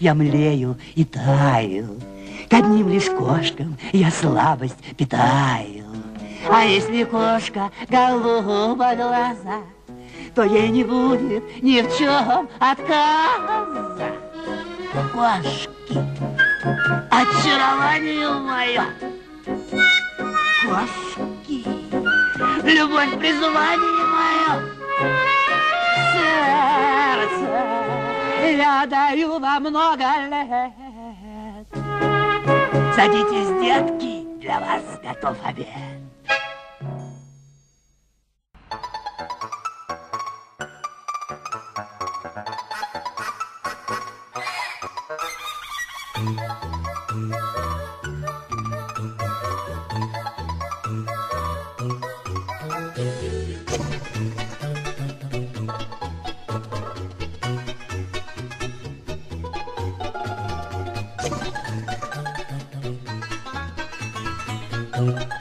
я млею и таю. К одним лишь кошкам я слабость питаю. А если кошка голуба глаза, то ей не будет ни в чем отказа. Кошки, очарование мое, кошки, любовь, призвание мое, сердце я даю вам много лет. Садитесь, детки, для вас готов обед. Oh.